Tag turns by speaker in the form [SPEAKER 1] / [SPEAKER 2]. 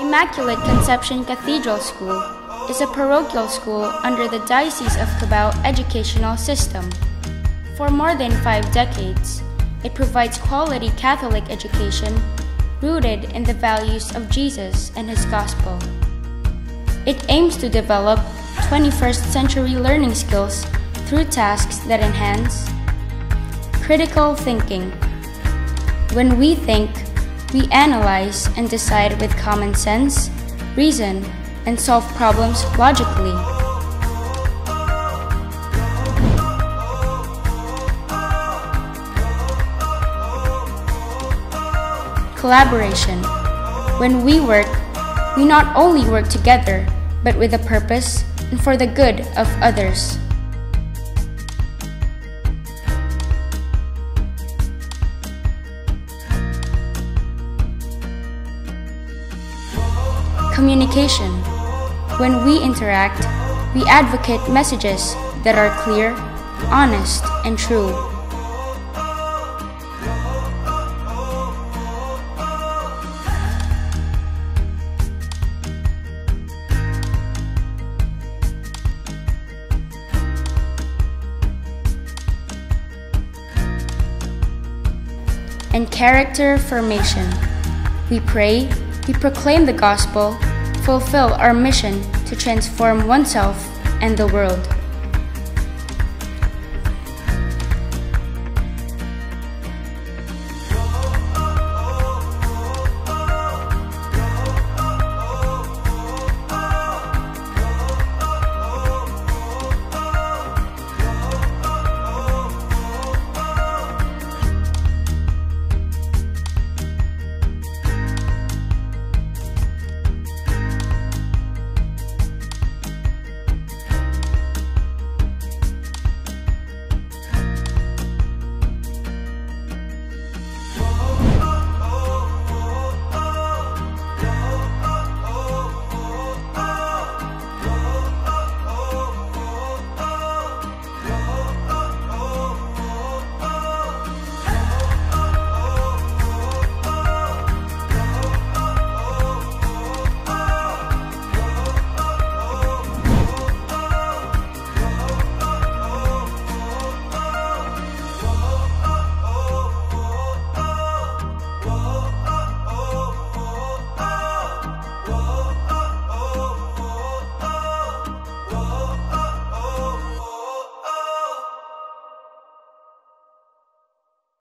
[SPEAKER 1] Immaculate Conception Cathedral School is a parochial school under the Diocese of Cubao educational system. For more than five decades, it provides quality Catholic education rooted in the values of Jesus and His Gospel. It aims to develop 21st century learning skills through tasks that enhance critical thinking. When we think, we analyze and decide with common sense, reason, and solve problems logically. Collaboration. When we work, we not only work together, but with a purpose and for the good of others. Communication. When we interact, we advocate messages that are clear, honest, and true. And character formation. We pray, we proclaim the gospel, fulfill our mission to transform oneself and the world.